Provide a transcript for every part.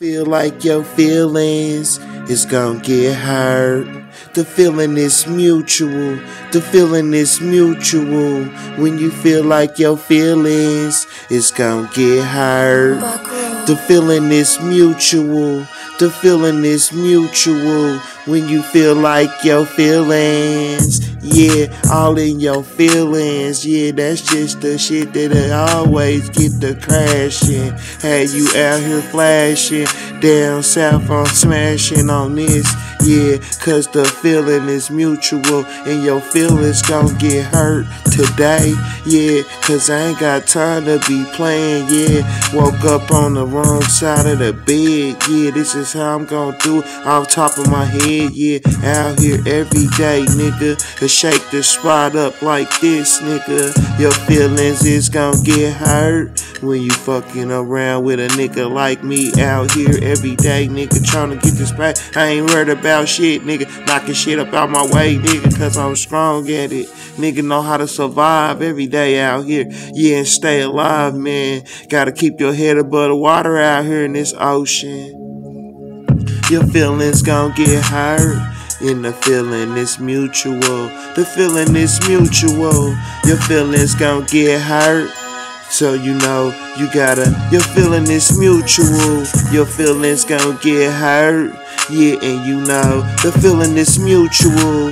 Feel like your feelings is gonna get hurt. The feeling is mutual. The feeling is mutual. When you feel like your feelings is gonna get hurt. The feeling is mutual. The feeling is mutual. When you feel like your feelings, yeah, all in your feelings, yeah, that's just the shit that I always get the crashing. Had you out here flashing, down south I'm smashing on this. Yeah, cause the feeling is mutual and your feelings gon' get hurt today. Yeah, cause I ain't got time to be playing. Yeah, woke up on the wrong side of the bed. Yeah, this is how I'm gon' do it off top of my head. Yeah, out here every day, nigga. To shake the spot up like this, nigga. Your feelings is gon' get hurt when you fucking around with a nigga like me out here every day, nigga. Trying to get this back. I ain't worried about about shit, nigga. Knocking shit up out my way, nigga, cause I'm strong at it. Nigga know how to survive every day out here. Yeah, and stay alive, man. Gotta keep your head above the water out here in this ocean. Your feelings gon' get hurt. And the feeling is mutual. The feeling is mutual. Your feelings gon' get hurt. So you know you gotta, your feeling is mutual. Your feelings gon' get hurt. Yeah, and you know the feeling is mutual.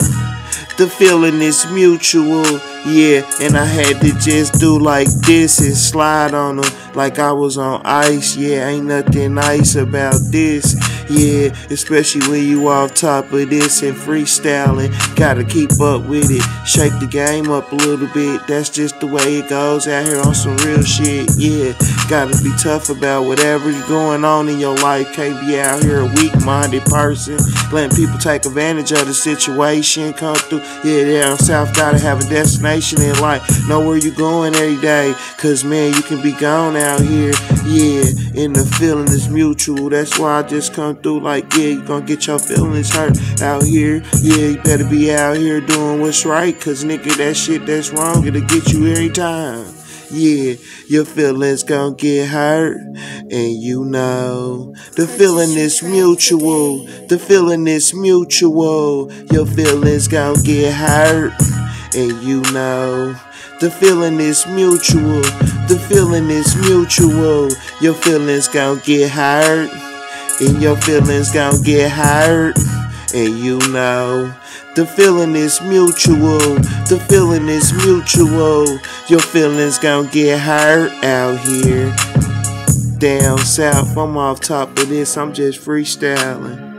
The feeling is mutual. Yeah, and I had to just do like this and slide on them like I was on ice. Yeah, ain't nothing nice about this. Yeah, especially when you off top of this and freestyling. Gotta keep up with it. Shake the game up a little bit. That's just the way it goes out here on some real shit. Yeah, gotta be tough about whatever's going on in your life. Can't be out here a weak minded person. Letting people take advantage of the situation. Come through. Yeah, down south gotta have a destination in life. Know where you going every day. Cause man, you can be gone out here. Yeah, and the feeling is mutual. That's why I just come through like, yeah, you gonna get your feelings hurt out here. Yeah, you better be out here doing what's right. Cause nigga, that shit that's wrong, it'll get you every time. Yeah, your feelings gon' get hurt, and you know the feeling is mutual. The feeling is mutual. Your feelings gon' get hurt. And you know, the feeling is mutual. The feeling is mutual. Your feelings gon' get hurt. And your feelings gon' get hurt. And you know, the feeling is mutual. The feeling is mutual. Your feelings gon' get hurt out here. Down south, I'm off top of this. I'm just freestyling.